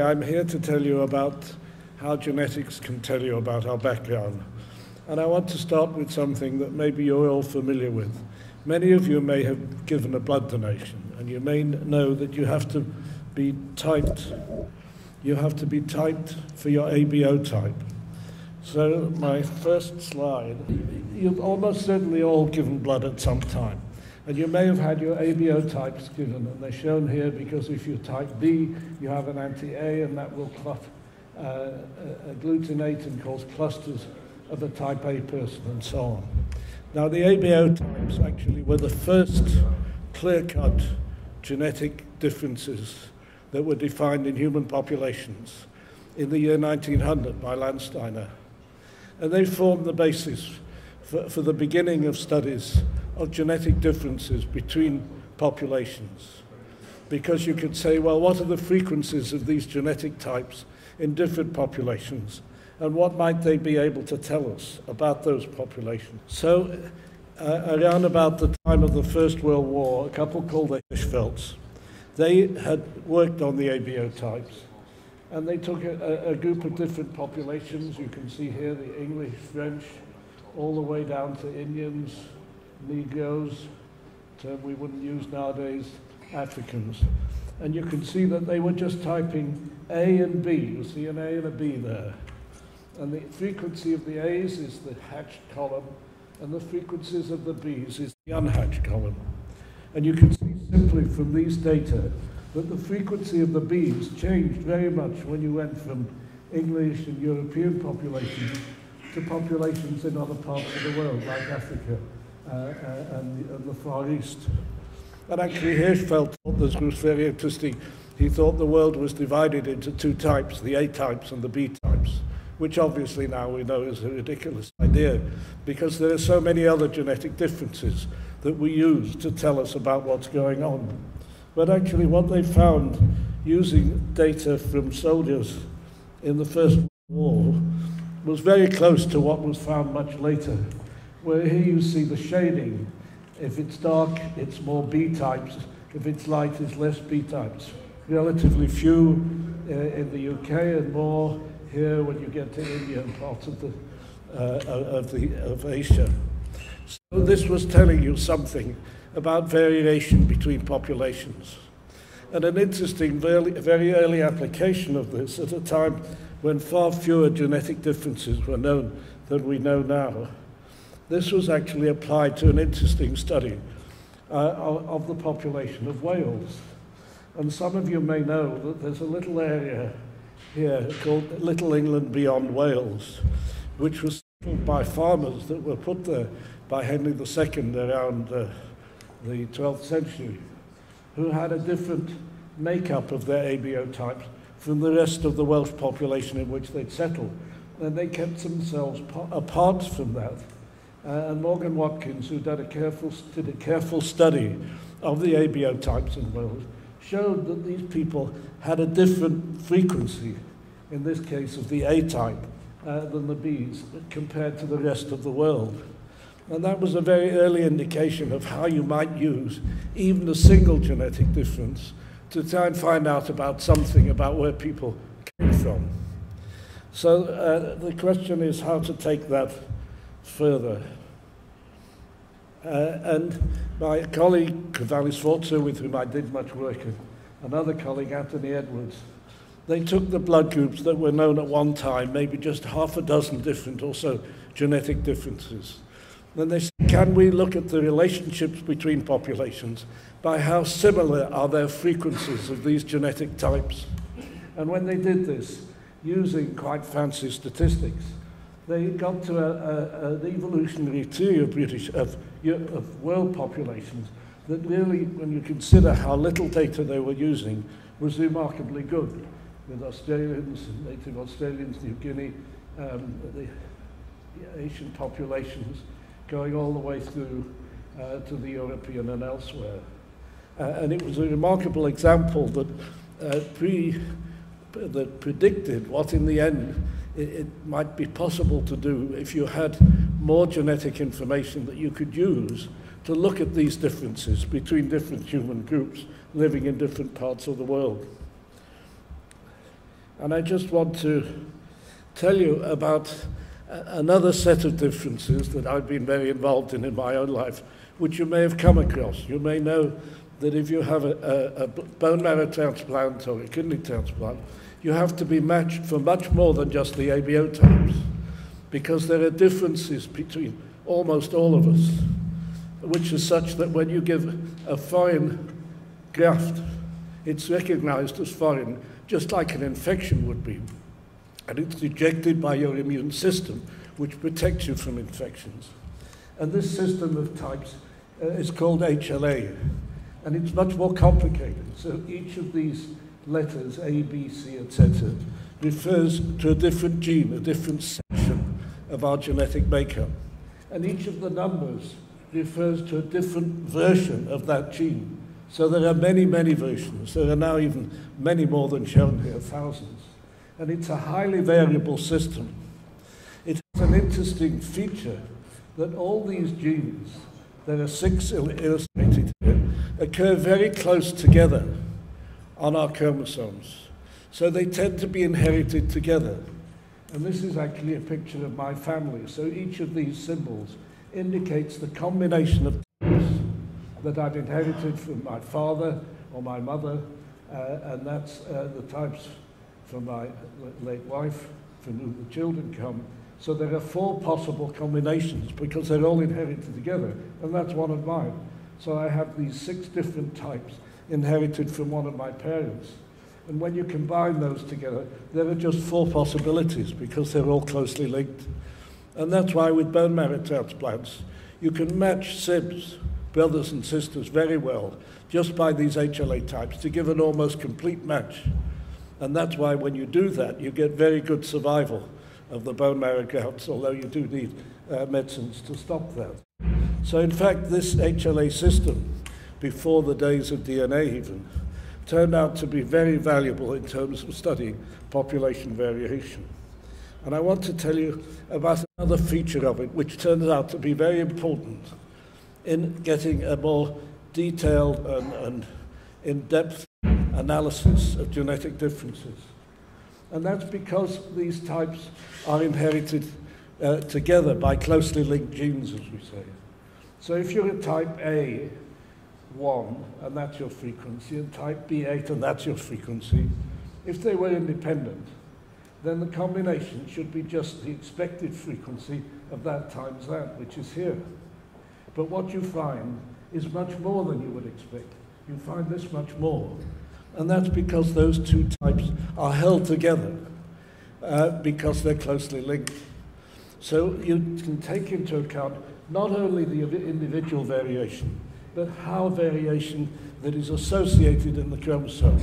I'm here to tell you about how genetics can tell you about our background. And I want to start with something that maybe you're all familiar with. Many of you may have given a blood donation, and you may know that you have to be typed. You have to be typed for your ABO type. So my first slide, you've almost certainly all given blood at some time. And you may have had your ABO types given, and they're shown here because if you type B, you have an anti-A, and that will clot, uh, agglutinate and cause clusters of a type A person, and so on. Now, the ABO types actually were the first clear-cut genetic differences that were defined in human populations in the year 1900 by Landsteiner. And they formed the basis for, for the beginning of studies of genetic differences between populations. Because you could say, well, what are the frequencies of these genetic types in different populations? And what might they be able to tell us about those populations? So, uh, around about the time of the First World War, a couple called the Hirschfelds, they had worked on the ABO types. And they took a, a group of different populations. You can see here the English, French, all the way down to Indians, Negroes, term we wouldn't use nowadays, Africans. And you can see that they were just typing A and B. You see an A and a B there. And the frequency of the A's is the hatched column, and the frequencies of the B's is the unhatched column. And you can see simply from these data that the frequency of the B's changed very much when you went from English and European populations to populations in other parts of the world, like Africa Uh, uh, and, and, uh, the Far East. And actually, Hirschfeld thought this was very interesting. He thought the world was divided into two types, the A types and the B types, which obviously now we know is a ridiculous idea because there are so many other genetic differences that we use to tell us about what's going on. But actually, what they found using data from soldiers in the First World War was very close to what was found much later, where here you see the shading. If it's dark, it's more B types. If it's light, it's less B types. Relatively few uh, in the UK and more here when you get to India and parts of, the, uh, of, the, of Asia. So this was telling you something about variation between populations. And an interesting, very, very early application of this at a time when far fewer genetic differences were known than we know now. This was actually applied to an interesting study uh, of the population of Wales. And some of you may know that there's a little area here called Little England Beyond Wales, which was settled by farmers that were put there by Henry II around uh, the 12th century, who had a different makeup of their ABO types from the rest of the Welsh population in which they'd settled. And they kept themselves apart from that. Uh, and Morgan Watkins, who did a, careful, did a careful study of the ABO types in Wales, showed that these people had a different frequency, in this case of the A type, uh, than the Bs, compared to the rest of the world. And that was a very early indication of how you might use even a single genetic difference to try and find out about something about where people came from. So uh, the question is how to take that further. Uh, and my colleague, Cavalli Sforza, with whom I did much work, and another colleague, Anthony Edwards, they took the blood groups that were known at one time, maybe just half a dozen different also genetic differences. Then they said, can we look at the relationships between populations by how similar are their frequencies of these genetic types. And when they did this, using quite fancy statistics, they got to a, a, an evolutionary theory of, British, of, of world populations that really, when you consider how little data they were using, was remarkably good. With Australians, native Australians, New Guinea, um, the, Asian populations, going all the way through uh, to the European and elsewhere. Uh, and it was a remarkable example that, uh, pre, that predicted what in the end it, it might be possible to do if you had more genetic information that you could use to look at these differences between different human groups living in different parts of the world. And I just want to tell you about another set of differences that I've been very involved in in my own life, which you may have come across. You may know that if you have a, a, a bone marrow transplant or a kidney transplant, you have to be matched for much more than just the ABO types, because there are differences between almost all of us, which is such that when you give a foreign graft, it's recognized as foreign, just like an infection would be. And it's rejected by your immune system, which protects you from infections. And this system of types uh, is called HLA, and it's much more complicated. So each of these letters, A, B, C, etc., refers to a different gene, a different section of our genetic makeup. And each of the numbers refers to a different version of that gene. So there are many, many versions. There are now even many more than shown here, thousands. And it's a highly variable system. It has an interesting feature that all these genes, there are six illustrated here, occur very close together on our chromosomes. So they tend to be inherited together. And this is actually a picture of my family. So each of these symbols indicates the combination of types that I've inherited from my father or my mother, uh, and that's uh, the types from my late wife, from whom the children come. So there are four possible combinations because they're all inherited together, and that's one of mine. So I have these six different types inherited from one of my parents. And when you combine those together, there are just four possibilities because they're all closely linked. And that's why with bone marrow transplants, you can match SIBs, brothers and sisters, very well just by these HLA types to give an almost complete match. And that's why when you do that, you get very good survival of the bone marrow grafts, although you do need uh, medicines to stop that. So in fact, this HLA system, before the days of DNA even, turned out to be very valuable in terms of studying population variation. And I want to tell you about another feature of it, which turns out to be very important in getting a more detailed and, and in-depth analysis of genetic differences. And that's because these types are inherited uh, together by closely linked genes, as we say. So if you're a type A, 1, and that's your frequency, and type B8, and that's your frequency, if they were independent, then the combination should be just the expected frequency of that times that, which is here. But what you find is much more than you would expect. You find this much more. And that's because those two types are held together uh, because they're closely linked. So you can take into account not only the individual variation, but how variation that is associated in the chromosome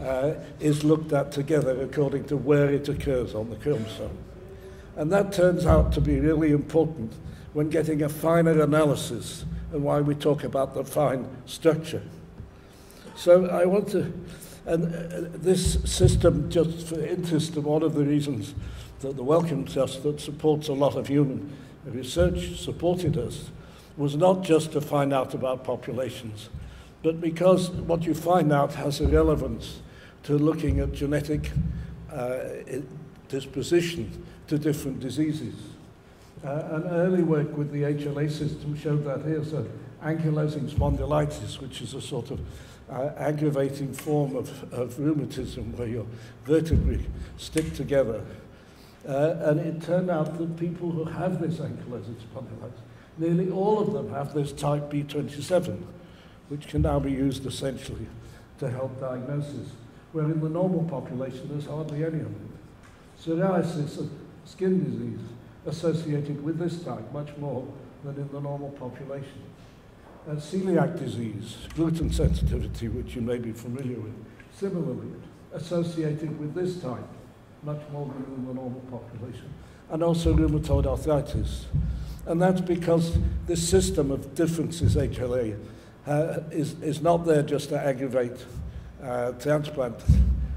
uh, is looked at together according to where it occurs on the chromosome. And that turns out to be really important when getting a finer analysis and why we talk about the fine structure. So I want to, and uh, this system, just for interest, one of the reasons that the Wellcome Trust that supports a lot of human research supported us was not just to find out about populations, but because what you find out has a relevance to looking at genetic uh, disposition to different diseases. Uh, an early work with the HLA system showed that here's an ankylosing spondylitis, which is a sort of uh, aggravating form of, of rheumatism where your vertebrae stick together. Uh, and it turned out that people who have this ankylosing spondylitis, nearly all of them have this type B27, which can now be used essentially to help diagnosis where in the normal population there's hardly any of it. Psoriasis, a skin disease, associated with this type much more than in the normal population. And celiac disease, gluten sensitivity, which you may be familiar with, similarly associated with this type much more than in the normal population. And also rheumatoid arthritis. And that's because this system of differences, HLA, uh, is, is not there just to aggravate uh, transplant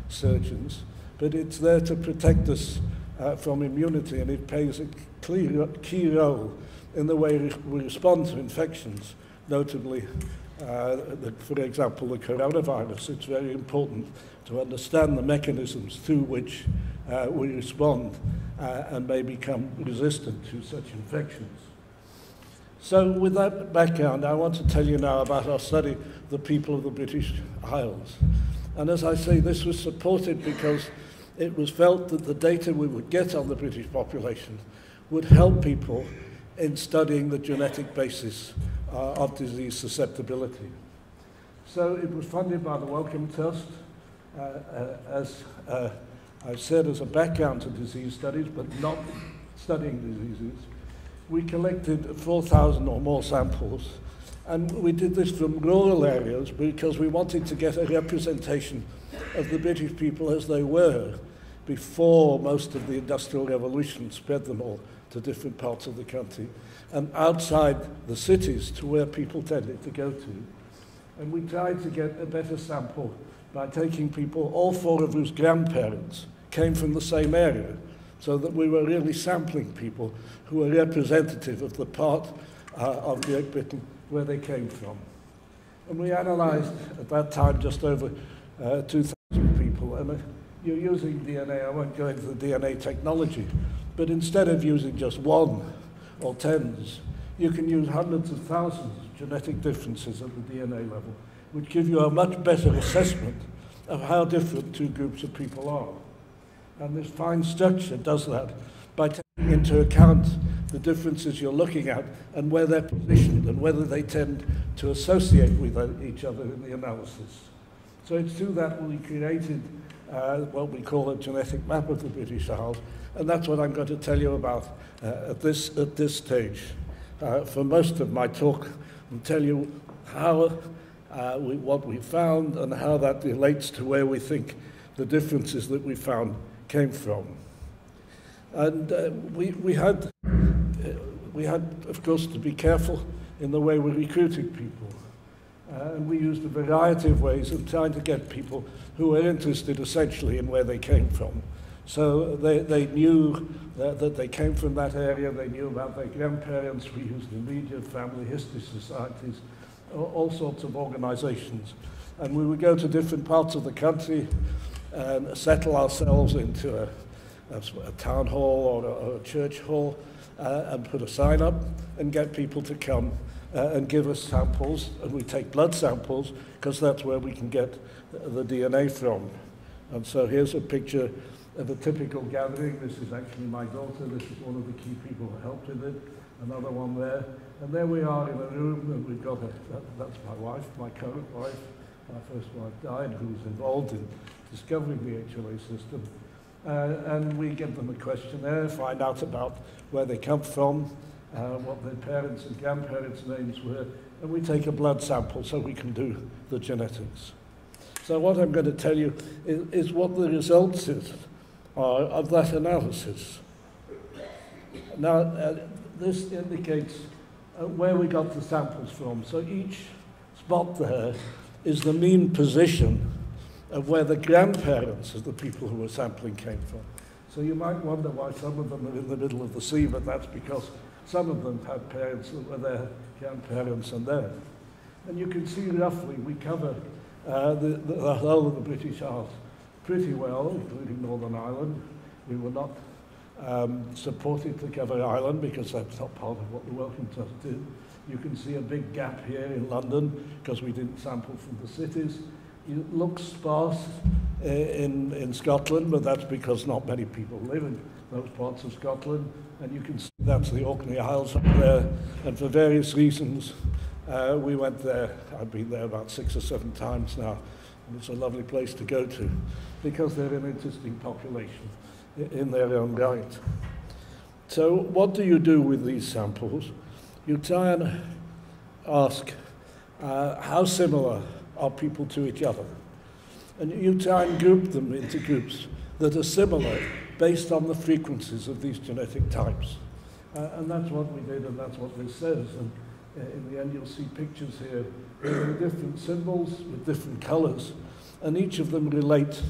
surgeons, but it's there to protect us uh, from immunity, and it plays a clear, key role in the way we respond to infections, notably uh, the, for example, the coronavirus, it's very important to understand the mechanisms through which uh, we respond uh, and may become resistant to such infections. So with that background, I want to tell you now about our study, The People of the British Isles. And as I say, this was supported because it was felt that the data we would get on the British population would help people in studying the genetic basis uh, of disease susceptibility. So it was funded by the Wellcome Trust, uh, uh, as I said, as a background to disease studies, but not studying diseases. We collected 4,000 or more samples, and we did this from rural areas because we wanted to get a representation of the British people as they were before most of the Industrial Revolution spread them all to different parts of the country and outside the cities to where people tended to go to. And we tried to get a better sample by taking people, all four of whose grandparents came from the same area, so that we were really sampling people who were representative of the part uh, of Great Britain where they came from. And we analysed at that time just over uh, 2,000 people. And uh, you're using DNA, I won't go into the DNA technology, but instead of using just one or tens, you can use hundreds of thousands of genetic differences at the DNA level, which give you a much better assessment of how different two groups of people are. And this fine structure does that by taking into account the differences you're looking at and where they're positioned and whether they tend to associate with each other in the analysis. So it's through that we created uh, what we call a genetic map of the British Isles, and that's what I'm going to tell you about uh, at, this, at this stage. Uh, for most of my talk, I'll tell you how uh, we, what we found and how that relates to where we think the differences that we found came from. And uh, we, we, had, uh, we had, of course, to be careful in the way we recruited people. Uh, and we used a variety of ways of trying to get people who were interested essentially in where they came from. So they, they knew that, that they came from that area, they knew about their grandparents, we used the media, family history societies, all sorts of organizations. And we would go to different parts of the country and settle ourselves into a, a, a town hall or a, or a church hall uh, and put a sign up and get people to come uh, and give us samples. And we take blood samples because that's where we can get the DNA from. And so here's a picture of a typical gathering. This is actually my daughter. This is one of the key people who helped with it. Another one there. And there we are in a room, and we've got a, that, that's my wife, my current wife. My first wife died, who was involved in discovering the HLA system. Uh, and we give them a questionnaire, find out about where they come from, uh, what their parents and grandparents' names were, and we take a blood sample so we can do the genetics. So what I'm going to tell you is, is what the results is, are of that analysis. Now, uh, this indicates uh, where we got the samples from. So each spot there is the mean position of where the grandparents of the people who were sampling came from. So you might wonder why some of them are in the middle of the sea, but that's because some of them had parents that were their grandparents and there. And you can see roughly we cover uh, the, the, whole of the British Isles pretty well, including Northern Ireland. We were not um, supported to cover Ireland because that's not part of what the Wellcome Trust did. You can see a big gap here in London because we didn't sample from the cities. It looks sparse uh, in, in Scotland, but that's because not many people live in those parts of Scotland. And you can see that's the Orkney Isles up there. And for various reasons, uh, we went there. I've been there about six or seven times now. And it's a lovely place to go to because they're an interesting population in their own right. So what do you do with these samples? You try and ask uh, how similar are people to each other? And you try and group them into groups that are similar based on the frequencies of these genetic types. Uh, and that's what we did, and that's what this says. And uh, in the end, you'll see pictures here with different symbols, with different colors, and each of them relate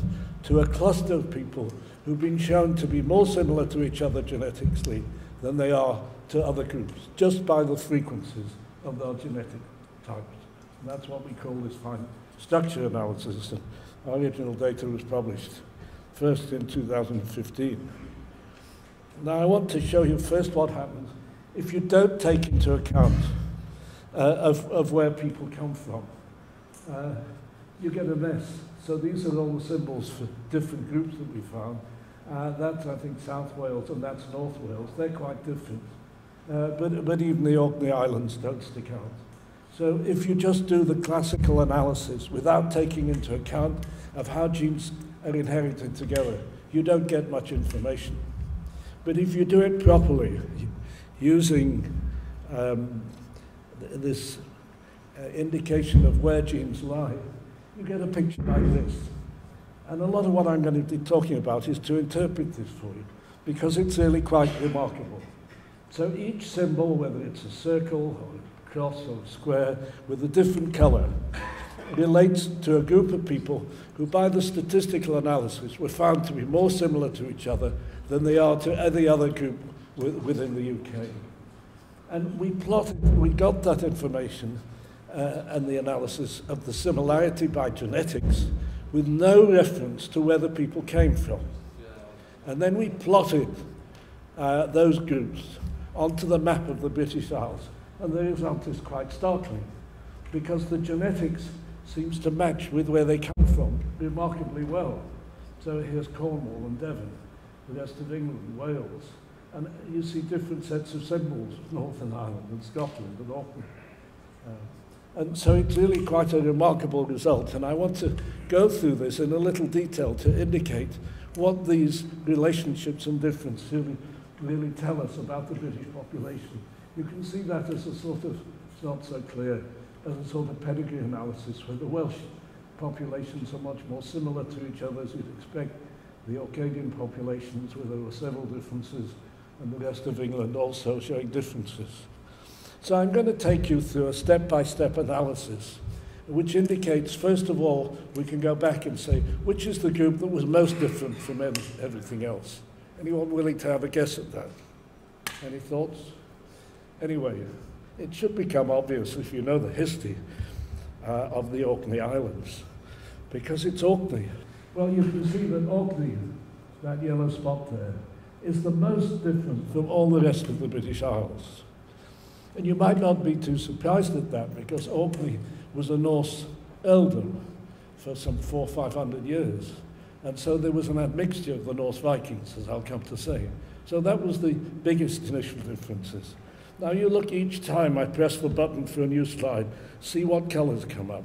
to a cluster of people who've been shown to be more similar to each other genetically than they are to other groups, just by the frequencies of their genetic types. That's what we call this fine structure analysis. And our original data was published first in 2015. Now I want to show you first what happens if you don't take into account uh, of, of where people come from. Uh, you get a mess. So these are all the symbols for different groups that we found. Uh, that's, I think, South Wales and that's North Wales. They're quite different. Uh, but, but even the Orkney Islands don't stick out. So if you just do the classical analysis without taking into account of how genes are inherited together, you don't get much information. But if you do it properly, using um, this uh, indication of where genes lie, you get a picture like this. And a lot of what I'm going to be talking about is to interpret this for you, because it's really quite remarkable. So each symbol, whether it's a circle or cross or square with a different color relates to a group of people who, by the statistical analysis, were found to be more similar to each other than they are to any other group within the UK. And we plotted, we got that information uh, and the analysis of the similarity by genetics with no reference to where the people came from. And then we plotted uh, those groups onto the map of the British Isles and the result is quite startling because the genetics seems to match with where they come from remarkably well. So here's Cornwall and Devon, the rest of England, Wales, and you see different sets of symbols, Northern Ireland and Scotland and Orkney. Uh, and so it's really quite a remarkable result, and I want to go through this in a little detail to indicate what these relationships and differences really, really tell us about the British population. You can see that as a sort of, it's not so clear, as a sort of pedigree analysis where the Welsh populations are much more similar to each other as you'd expect. The Orcadian populations where there were several differences and the rest of England also showing differences. So I'm going to take you through a step-by-step -step analysis which indicates, first of all, we can go back and say, which is the group that was most different from everything else? Anyone willing to have a guess at that? Any thoughts? Anyway, it should become obvious if you know the history uh, of the Orkney Islands, because it's Orkney. Well, you can see that Orkney, that yellow spot there, is the most different from all the rest of the British Isles. And you might not be too surprised at that, because Orkney was a Norse earldom for some four or five hundred years. And so there was an admixture of the Norse Vikings, as I'll come to say. So that was the biggest initial differences. Now you look each time I press the button for a new slide, see what colours come up.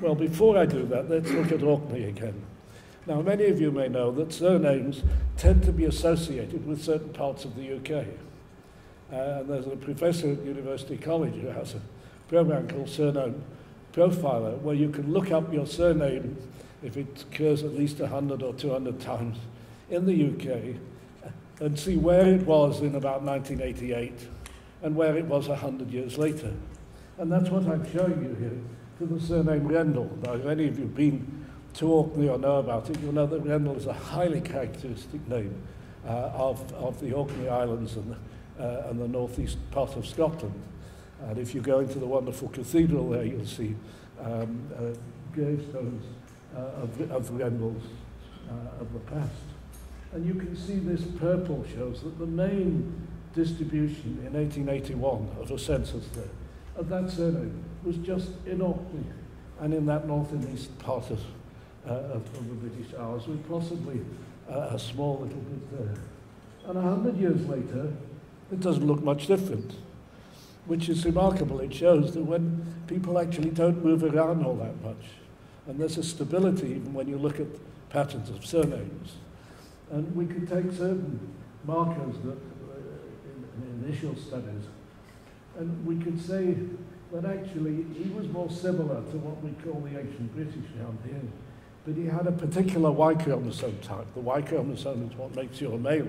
Well, before I do that, let's look at Orkney again. Now, many of you may know that surnames tend to be associated with certain parts of the UK. Uh, and there's a professor at University College who has a program called Surname Profiler, where you can look up your surname if it occurs at least 100 or 200 times in the UK and see where it was in about 1988 and where it was 100 years later. And that's what I'm showing you here for the surname Rendall. Now, if any of you have been to Orkney or know about it, you'll know that Rendall is a highly characteristic name uh, of, of the Orkney Islands and, uh, and the northeast part of Scotland. And if you go into the wonderful cathedral there, you'll see um, uh, gravestones uh, of, of Rendalls uh, of the past. And you can see this purple shows that the main distribution in 1881 of a census there of that surname was just in Orkney and in that north and east part of, uh, of, of the British Isles, with possibly uh, a small little bit there. And a hundred years later, it doesn't look much different, which is remarkable. It shows that when people actually don't move around all that much, and there's a stability even when you look at patterns of surnames. And we can take certain markers that initial studies. And we could say that actually he was more similar to what we call the ancient British down here. But he had a particular Y chromosome type. The Y chromosome is what makes you a male,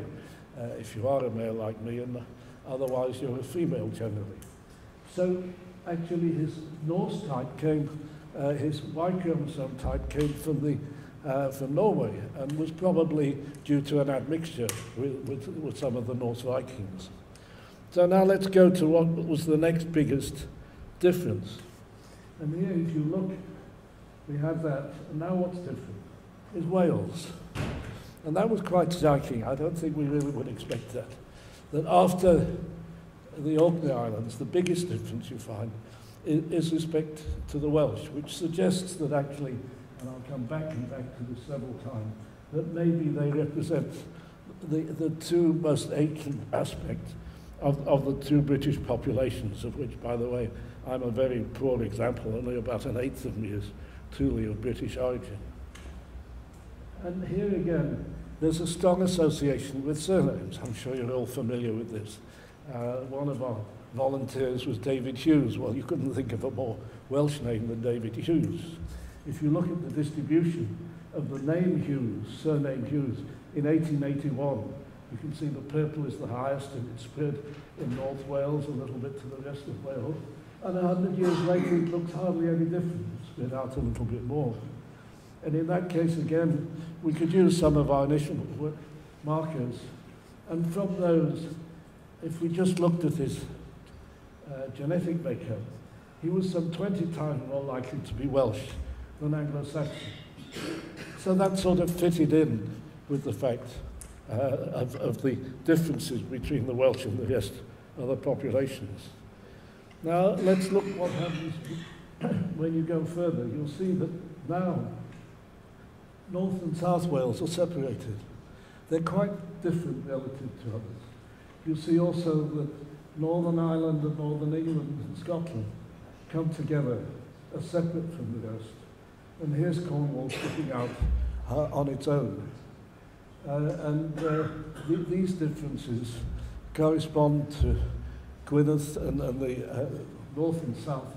uh, if you are a male like me, and otherwise you're a female generally. So actually his Norse type came, uh, his Y chromosome type came from the uh, from Norway and was probably due to an admixture with, with, with some of the Norse Vikings. So now let's go to what was the next biggest difference. And here, if you look, we have that. And now what's different is Wales. And that was quite striking. I don't think we really would expect that. That after the Orkney Islands, the biggest difference you find is, is respect to the Welsh, which suggests that actually, and I'll come back and back to this several times, that maybe they represent the, the two most ancient aspects of, of the two British populations, of which, by the way, I'm a very poor example. Only about an eighth of me is truly of British origin. And here again, there's a strong association with surnames. I'm sure you're all familiar with this. Uh, one of our volunteers was David Hughes. Well, you couldn't think of a more Welsh name than David Hughes. If you look at the distribution of the name Hughes, surname Hughes, in 1881, you can see the purple is the highest and it's spread in North Wales, a little bit to the rest of Wales. And a hundred years later, it looks hardly any different, spread out a little bit more. And in that case, again, we could use some of our initial markers. And from those, if we just looked at his uh, genetic makeup, he was some 20 times more likely to be Welsh than Anglo-Saxon. So that sort of fitted in with the fact uh, of, of the differences between the Welsh and the rest of the populations. Now, let's look what happens when you go further. You'll see that now North and South Wales are separated. They're quite different relative to others. You see also that Northern Ireland and Northern England and Scotland come together as separate from the rest. And here's Cornwall sticking out uh, on its own. Uh, and uh, th these differences correspond to Gwynedd and, and the uh, north and south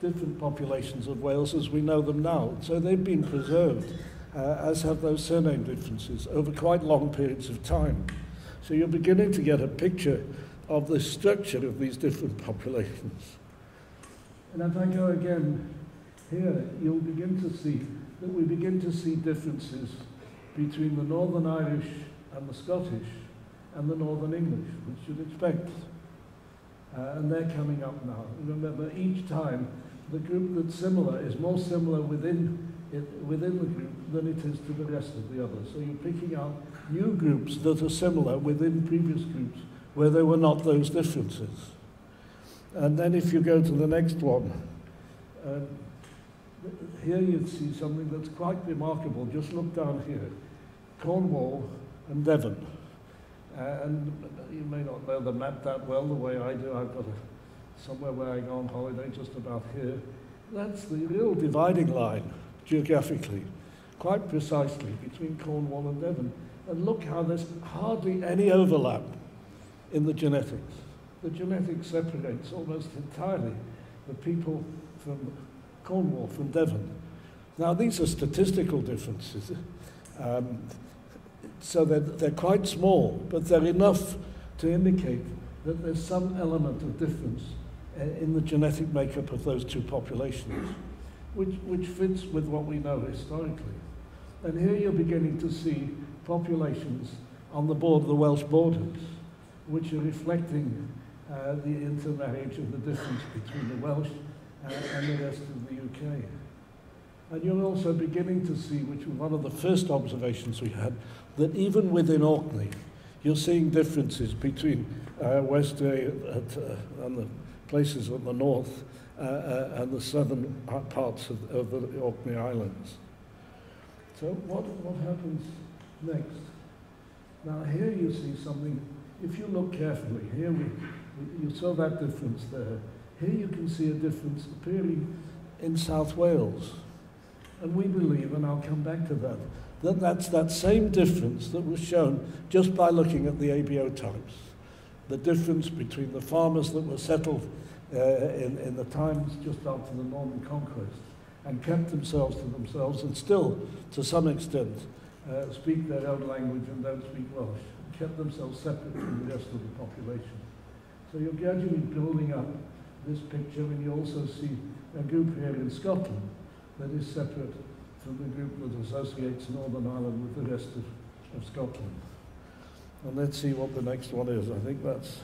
different populations of Wales as we know them now. So they've been preserved, as have those surname differences, over quite long periods of time. So you're beginning to get a picture of the structure of these different populations. And if I go again here, you'll begin to see that we begin to see differences between the Northern Irish and the Scottish and the Northern English, which you'd expect. Uh, and they're coming up now. Remember, each time the group that's similar is more similar within, it, within the group than it is to the rest of the others. So you're picking out new groups that are similar within previous groups where there were not those differences. And then if you go to the next one, uh, here you'd see something that's quite remarkable. Just look down here. Cornwall and Devon. Uh, and you may not know the map that well the way I do. I've got a, somewhere where I go on holiday just about here. That's the real dividing line geographically, quite precisely between Cornwall and Devon. And look how there's hardly any overlap in the genetics. The genetics separates almost entirely the people from Cornwall, from Devon. Now, these are statistical differences. Um, so they're, they're quite small, but they're enough to indicate that there's some element of difference uh, in the genetic makeup of those two populations, which, which fits with what we know historically. And here you're beginning to see populations on the border, the Welsh borders, which are reflecting uh, the intermarriage of the difference between the Welsh uh, and the rest of the UK. And you're also beginning to see, which was one of the first observations we had, that even within Orkney, you're seeing differences between uh, Westray at, uh, and the places on the north uh, uh, and the southern parts of, of the Orkney Islands. So what, what happens next? Now here you see something, if you look carefully, here we, you saw that difference there. Here you can see a difference appearing in South Wales. And we believe, and I'll come back to that, that that's that same difference that was shown just by looking at the ABO types. The difference between the farmers that were settled uh, in, in the times just after the Norman conquest and kept themselves to themselves and still, to some extent, uh, speak their own language and don't speak Welsh, kept themselves separate from the rest of the population. So you're gradually building up this picture and you also see a group here in Scotland that is separate the group that associates Northern Ireland with the rest of, of Scotland. And let's see what the next one is. I think that's...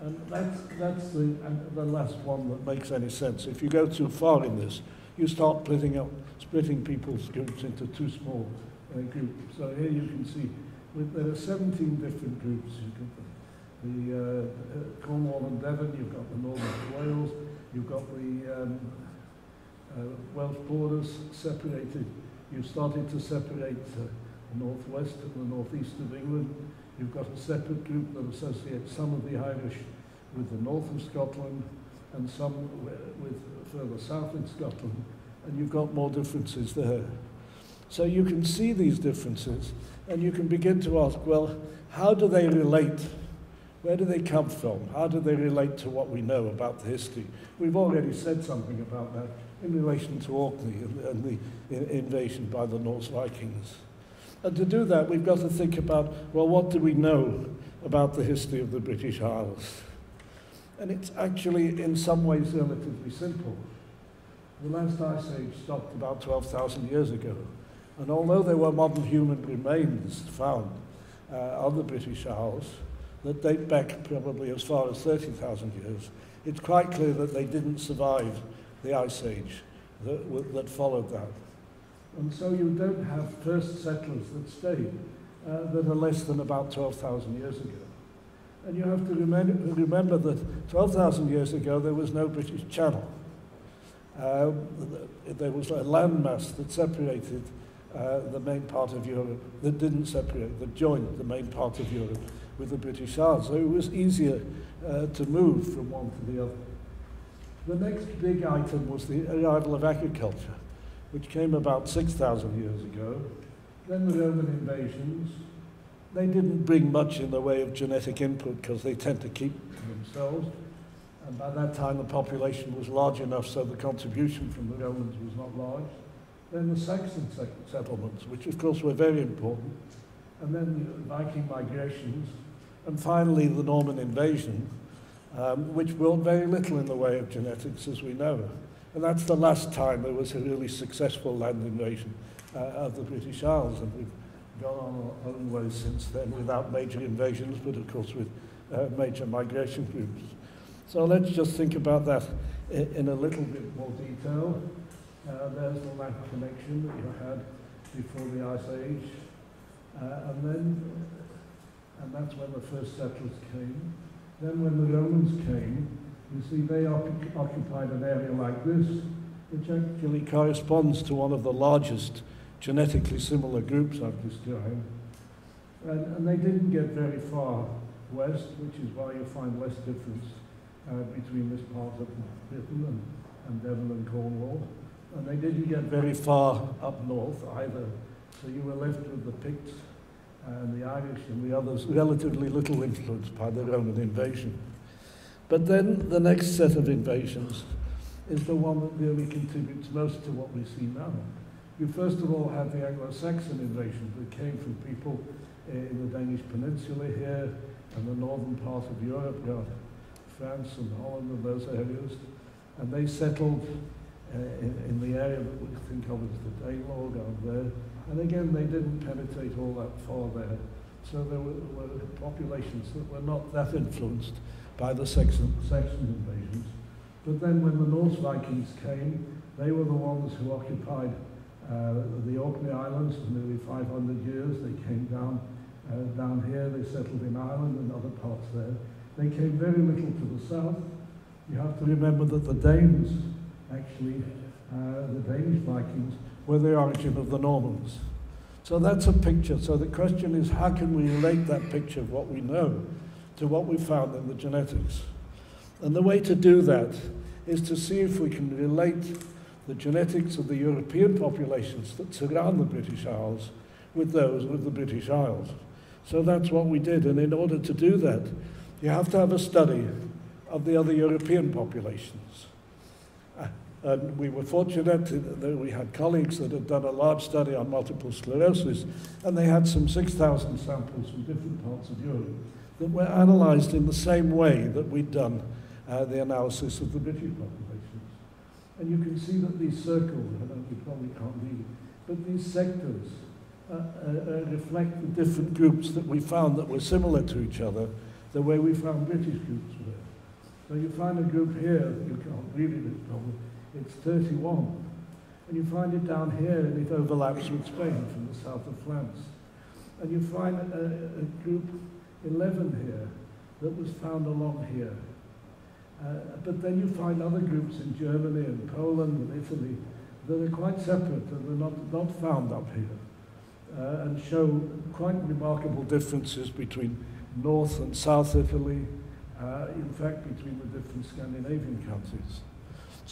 And that's, that's the, the last one that makes any sense. If you go too far in this, you start splitting up, splitting people's groups into too small uh, groups. So here you can see with, there are 17 different groups. You've got the, the uh, uh, Cornwall and Devon, you've got the Northern Wales, you've got the um, uh, Welsh borders separated. You've started to separate uh, the northwest and the northeast of England. You've got a separate group that associates some of the Irish with the north of Scotland and some with further south in Scotland. And you've got more differences there. So you can see these differences and you can begin to ask, well, how do they relate? Where do they come from? How do they relate to what we know about the history? We've already said something about that in relation to Orkney and the invasion by the Norse Vikings. And to do that, we've got to think about, well, what do we know about the history of the British Isles? And it's actually, in some ways, relatively simple. The last ice age stopped about 12,000 years ago. And although there were modern human remains found uh, on the British Isles that date back probably as far as 30,000 years, it's quite clear that they didn't survive the ice age that, that followed that. And so you don't have first settlers that stayed uh, that are less than about 12,000 years ago. And you have to remember, remember that 12,000 years ago there was no British Channel. Uh, there was a landmass that separated uh, the main part of Europe, that didn't separate, that joined the main part of Europe with the British Isles. So it was easier uh, to move from one to the other. The next big item was the arrival of agriculture which came about 6,000 years ago. Then the Roman invasions. They didn't bring much in the way of genetic input because they tend to keep to themselves. And by that time, the population was large enough so the contribution from the Romans was not large. Then the Saxon settlements, which of course were very important. And then the Viking migrations. And finally, the Norman invasion, um, which brought very little in the way of genetics as we know. And that's the last time there was a really successful land invasion uh, of the British Isles. And we've gone on our own way since then without major invasions, but of course with uh, major migration groups. So let's just think about that in, a little bit more detail. Uh, there's the land connection that you had before the Ice Age. Uh, and then, and that's when the first settlers came. Then when the Romans came, you see, they occupied an area like this, which actually corresponds to one of the largest genetically similar groups I've described. And, and they didn't get very far west, which is why you find less difference uh, between this part of Britain and, and Devon and Cornwall. And they didn't get very far up north either. So you were left with the Picts and the Irish and the others, relatively little influenced by the Roman invasion. But then the next set of invasions is the one that really contributes most to what we see now. You first of all have the Anglo-Saxon invasion that came from people in the Danish peninsula here and the northern part of Europe, France and Holland and those areas. And they settled uh, in, in, the area that we think of as the Danelaw down there. And again, they didn't penetrate all that far there. So there were, were populations that were not that influenced by the Saxon, Saxon invasions. But then when the Norse Vikings came, they were the ones who occupied uh, the Orkney Islands for nearly 500 years. They came down, uh, down here, they settled in Ireland and other parts there. They came very little to the south. You have to remember that the Danes, actually, uh, the Danish Vikings, were the origin of the Normans. So that's a picture. So the question is, how can we relate that picture of what we know to what we found in the genetics. And the way to do that is to see if we can relate the genetics of the European populations that surround the British Isles with those of the British Isles. So that's what we did. And in order to do that, you have to have a study of the other European populations. And we were fortunate that we had colleagues that had done a large study on multiple sclerosis, and they had some 6,000 samples from different parts of Europe that were analysed in the same way that we'd done uh, the analysis of the British populations. And you can see that these circles, I know you probably can't read but these sectors uh, uh, uh, reflect the different groups that we found that were similar to each other the way we found British groups were. So you find a group here, you can't read it, probably, it's 31. And you find it down here, and it overlaps with Spain from the south of France. And you find a, a group 11 here that was found along here. Uh, but then you find other groups in Germany and Poland and Italy that are quite separate and they're not, not found up here uh, and show quite remarkable differences between North and South Italy, uh, in fact between the different Scandinavian countries.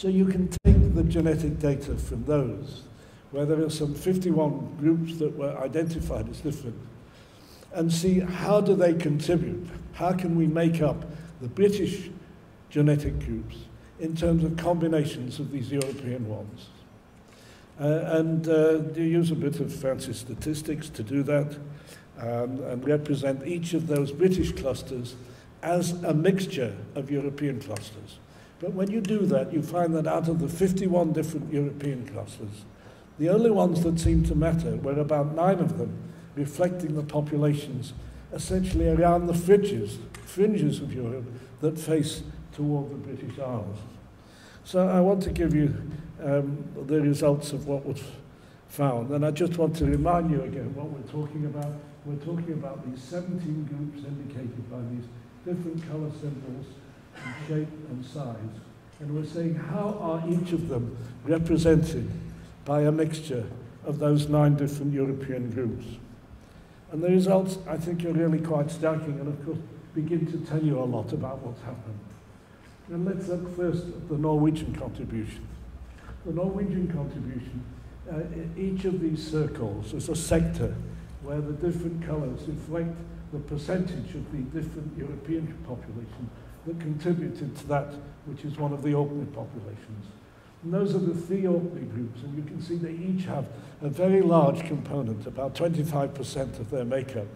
So you can take the genetic data from those, where there are some 51 groups that were identified as different, and see how do they contribute? How can we make up the British genetic groups in terms of combinations of these European ones? Uh, and uh, you use a bit of fancy statistics to do that um, and represent each of those British clusters as a mixture of European clusters. But when you do that, you find that out of the 51 different European clusters, the only ones that seem to matter were about nine of them, reflecting the populations essentially around the fringes, fringes of Europe that face toward the British Isles. So I want to give you um, the results of what was found. And I just want to remind you again what we're talking about. We're talking about these 17 groups indicated by these different color symbols shape and size. And we're saying how are each of them represented by a mixture of those nine different European groups. And the results, I think, are really quite striking and, of course, begin to tell you a lot about what's happened. And let's look first at the Norwegian contribution. The Norwegian contribution, uh, each of these circles is a sector where the different colours reflect the percentage of the different European population that contributed to that which is one of the Orkney populations. And those are the three Orkney groups, and you can see they each have a very large component, about 25% of their makeup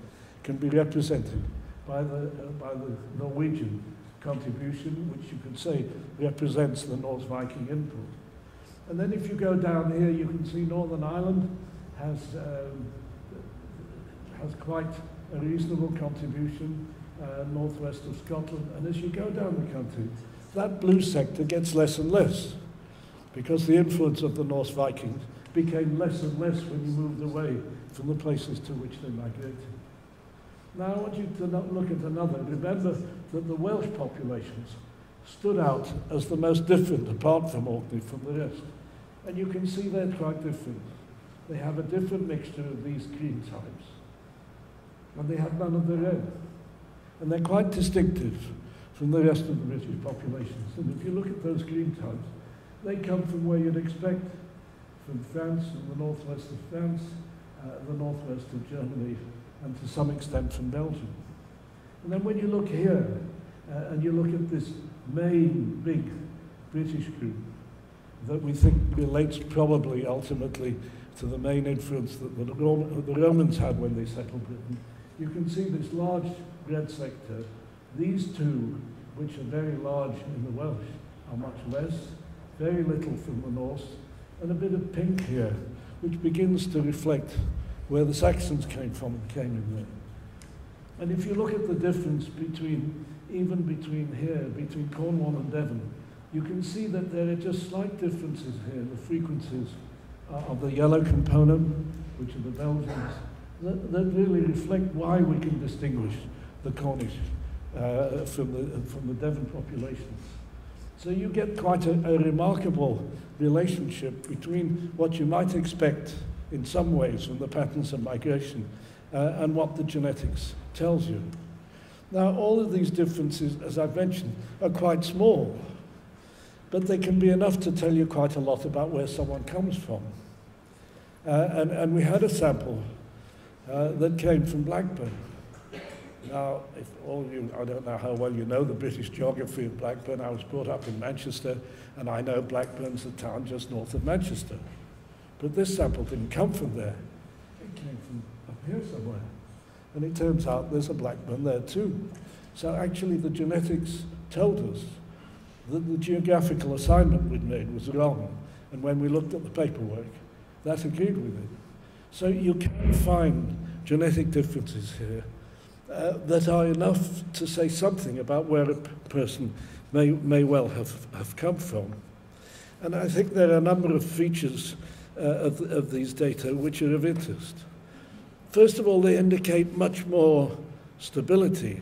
can be represented by the, uh, by the Norwegian contribution, which you could say represents the Norse Viking input. And then if you go down here, you can see Northern Ireland has, um, has quite a reasonable contribution, uh, northwest of Scotland. And as you go down the country, that blue sector gets less and less because the influence of the Norse Vikings became less and less when you moved away from the places to which they migrated. Now I want you to look at another. Remember that the Welsh populations stood out as the most different, apart from Orkney, from the rest. And you can see they're quite different. They have a different mixture of these green types. And they have none of their own. And they're quite distinctive from the rest of the British populations. And if you look at those green types, they come from where you'd expect, from France and the northwest of France, uh, the northwest of Germany, and to some extent from Belgium. And then when you look here, uh, and you look at this main big British group that we think relates probably ultimately to the main influence that the, Rom the Romans had when they settled Britain, you can see this large red sector. These two, which are very large in the Welsh, are much less, very little from the Norse, and a bit of pink here, which begins to reflect where the Saxons came from and came in there. And if you look at the difference between, even between here, between Cornwall and Devon, you can see that there are just slight differences here, the frequencies uh, of the yellow component, which are the Belgians, that, that really reflect why we can distinguish the Cornish uh, from, the, from the Devon populations. So you get quite a, a remarkable relationship between what you might expect in some ways from the patterns of migration uh, and what the genetics tells you. Now, all of these differences, as I've mentioned, are quite small, but they can be enough to tell you quite a lot about where someone comes from. Uh, and, and we had a sample uh, that came from Blackburn. Now, if all you, I don't know how well you know the British geography of Blackburn. I was brought up in Manchester, and I know Blackburn's a town just north of Manchester. But this sample didn't come from there. It came from up here somewhere. And it turns out there's a Blackburn there too. So actually the genetics told us that the geographical assignment we'd made was wrong. And when we looked at the paperwork, that agreed with it. So you can find genetic differences here uh, that are enough to say something about where a person may, may well have, have come from. And I think there are a number of features uh, of, of these data which are of interest. First of all, they indicate much more stability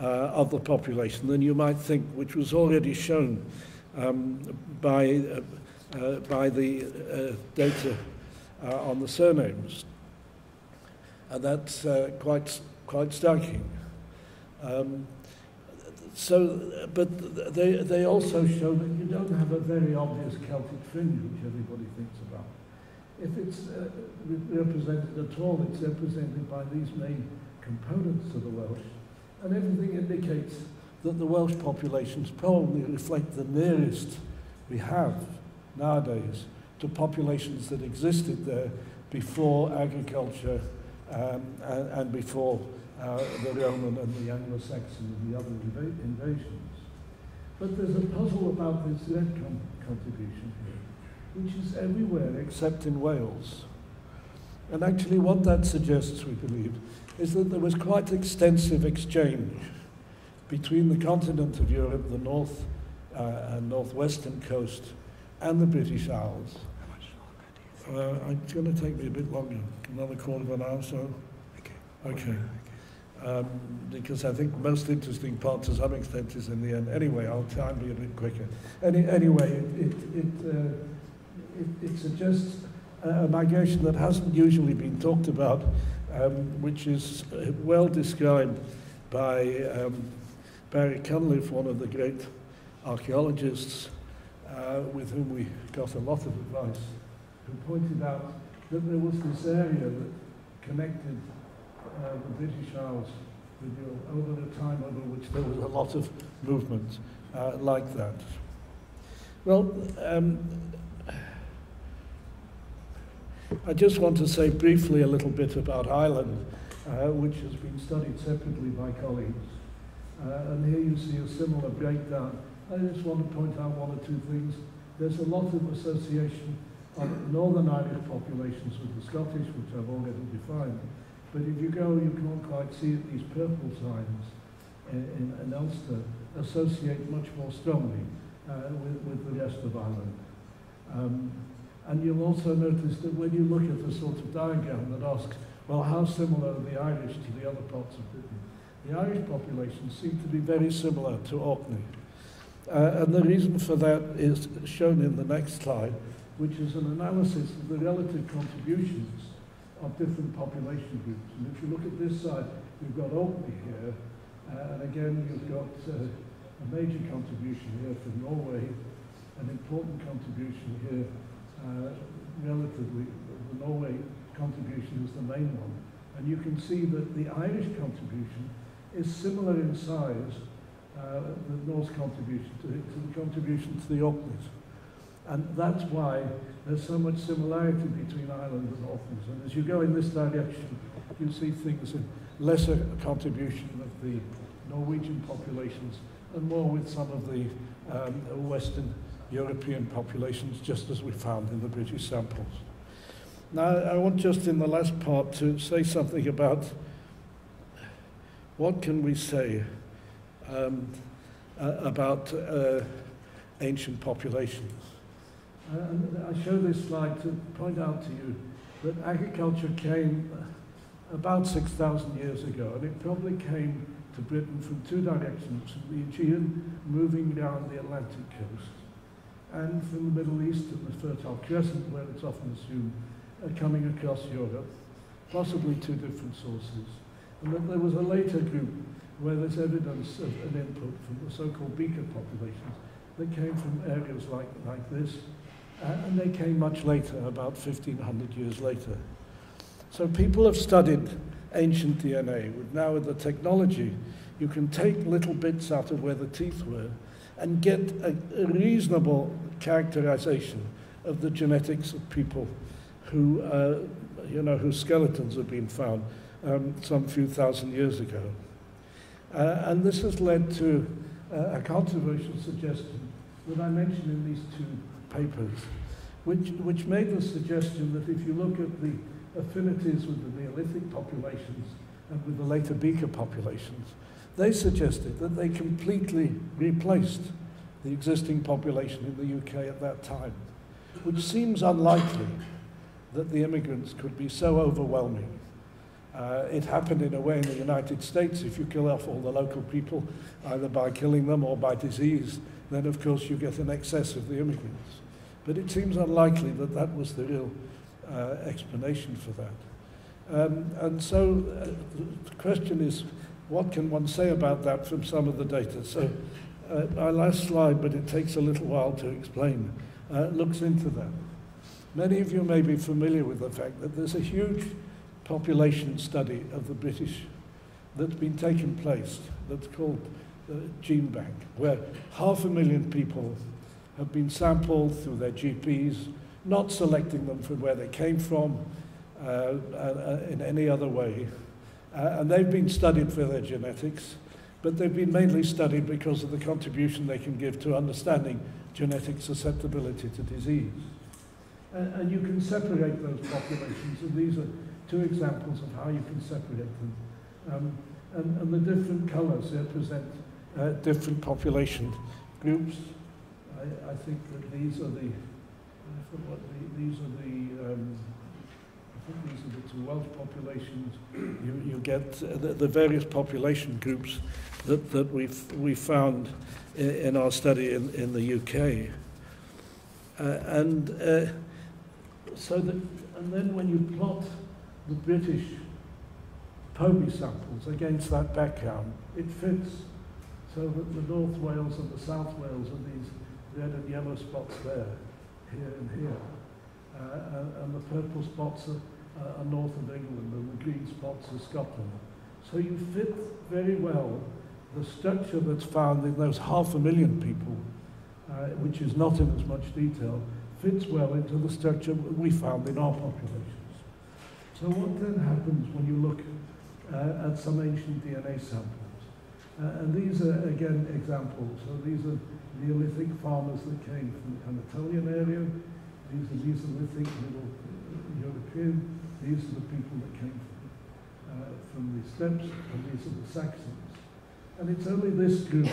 uh, of the population than you might think, which was already shown um, by, uh, uh, by the uh, data uh, on the surnames. And that's uh, quite, quite striking. Um, so, but they, they also show that you don't have a very obvious Celtic fringe, which everybody thinks about. If it's uh, represented at all, it's represented by these main components of the Welsh, and everything indicates that the Welsh populations probably reflect the nearest we have nowadays to populations that existed there before agriculture um, and, and before uh, the Roman and the Anglo-Saxon and the other inv invasions. But there's a puzzle about this Z con contribution here, which is everywhere except in Wales. And actually what that suggests, we believe, is that there was quite extensive exchange between the continent of Europe, the north uh, and northwestern coast, and the British Isles. Uh, it's going to take me a bit longer, another quarter of an hour so. Okay. Okay. Um, because I think the most interesting part to some extent is in the end. Anyway, I'll try and be a bit quicker. Any, anyway, it, it, it, uh, it, it suggests a migration that hasn't usually been talked about, um, which is uh, well described by um, Barry Cunliffe, one of the great archaeologists uh, with whom we got a lot of advice, who pointed out that there was this area that connected uh, the British Isles with Europe over a time over which there was a lot of movement uh, like that. Well, um, I just want to say briefly a little bit about Ireland, uh, which has been studied separately by colleagues. Uh, and here you see a similar breakdown. I just want to point out one or two things. There's a lot of association of Northern Irish populations with the Scottish, which I've already defined. But if you go, you can't quite see it, these purple signs in, in, in Ulster associate much more strongly uh, with, with the rest of Ireland. Um, and you'll also notice that when you look at the sort of diagram that asks, well, how similar are the Irish to the other parts of Britain? The Irish population seem to be very similar to Orkney. Uh, and the reason for that is shown in the next slide, which is an analysis of the relative contributions of different population groups. And if you look at this side, you've got Orkney here, uh, and again you've got uh, a major contribution here from Norway, an important contribution here uh, relatively, the Norway contribution is the main one. And you can see that the Irish contribution is similar in size, uh, the Norse contribution to, to the contribution to the Orkneys. And that's why there's so much similarity between Ireland and Orkneys. And as you go in this direction, you see things in lesser contribution of the Norwegian populations and more with some of the um, Western European populations, just as we found in the British samples. Now, I want just in the last part to say something about what can we say um, uh, about uh, ancient populations. Uh, I show this slide to point out to you that agriculture came about 6,000 years ago, and it probably came to Britain from two directions, from the Aegean moving down the Atlantic coast, and from the Middle East and the Fertile Crescent, where it's often assumed, uh, coming across Europe, possibly two different sources. And that there was a later group where there's evidence of an input from the so-called beaker populations that came from areas like, like this, uh, and they came much later, about 1500 years later. So people have studied ancient DNA. Now with the technology, you can take little bits out of where the teeth were and get a, a reasonable characterization of the genetics of people who, uh, you know, whose skeletons have been found um, some few thousand years ago. Uh, and this has led to uh, a controversial suggestion that I mentioned in these two papers, which, which made the suggestion that if you look at the affinities with the Neolithic populations and with the later Beaker populations, they suggested that they completely replaced the existing population in the UK at that time, which seems unlikely that the immigrants could be so overwhelming. Uh, it happened in a way in the United States. If you kill off all the local people, either by killing them or by disease, then of course you get an excess of the immigrants. But it seems unlikely that that was the real uh, explanation for that. Um, and so uh, the question is, what can one say about that from some of the data? So uh, my last slide, but it takes a little while to explain, uh, looks into that. Many of you may be familiar with the fact that there's a huge population study of the British that's been taking place that's called Gene Bank, where half a million people have been sampled through their GPs, not selecting them from where they came from uh, uh, in any other way. Uh, and they've been studied for their genetics, but they've been mainly studied because of the contribution they can give to understanding genetic susceptibility to disease. And, and you can separate those populations, and these are two examples of how you can separate them. Um, and, and the different colours represent uh, different population groups. I, I think that these are the, what the these are the, um, I think these are the two Welsh populations. You, you get the, the various population groups that, that we've, we found in, in our study in, in the UK. Uh, and uh, so that, and then when you plot the British POBI samples against that background, it fits so that the North Wales and the South Wales are these red and yellow spots there, here and here. Uh, and, the purple spots are, are north of England and the green spots are Scotland. So you fit very well the structure that's found in those half a million people, uh, which is not in as much detail, fits well into the structure we found in our populations. So what then happens when you look uh, at some ancient DNA samples? Uh, and these are, again, examples. So these are Neolithic farmers that came from the Anatolian area. These are Mesolithic Middle European. These are the people that came from, uh, from the steppes, and these are the Saxons. And it's only this group,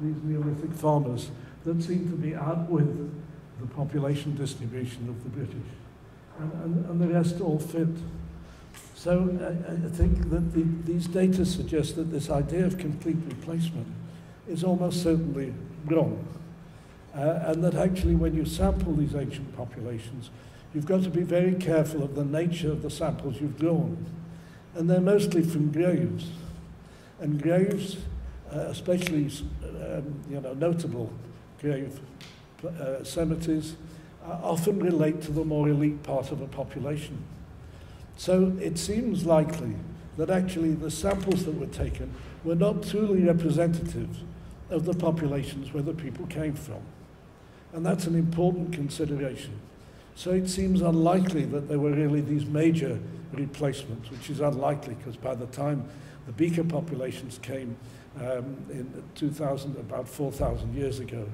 these Neolithic farmers, that seem to be out with the population distribution of the British. And, and, and the rest all fit. So I, I think that the, these data suggest that this idea of complete replacement is almost certainly wrong. Uh, and that actually when you sample these ancient populations, you've got to be very careful of the nature of the samples you've drawn. And they're mostly from graves. And graves, uh, especially um, you know, notable grave uh, cemeteries uh, often relate to the more elite part of a population. So it seems likely that actually the samples that were taken were not truly representative of the populations where the people came from. And that's an important consideration. So it seems unlikely that there were really these major replacements, which is unlikely because by the time the Beaker populations came um, in 2000, about 4,000 years ago,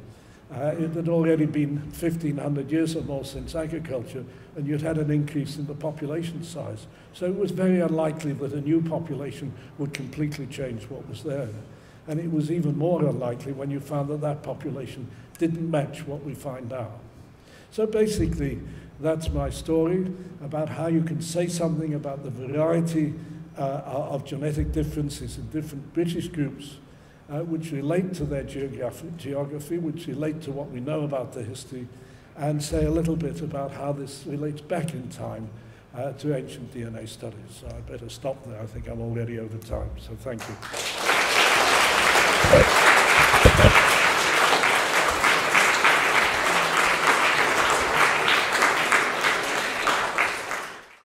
uh, it had already been 1,500 years or more since agriculture, and you'd had an increase in the population size. So it was very unlikely that a new population would completely change what was there. And it was even more unlikely when you found that that population didn't match what we find now. So basically, that's my story about how you can say something about the variety uh, of genetic differences in different British groups uh, which relate to their geography, which relate to what we know about their history, and say a little bit about how this relates back in time uh, to ancient DNA studies. So I better stop there. I think I'm already over time. So thank you.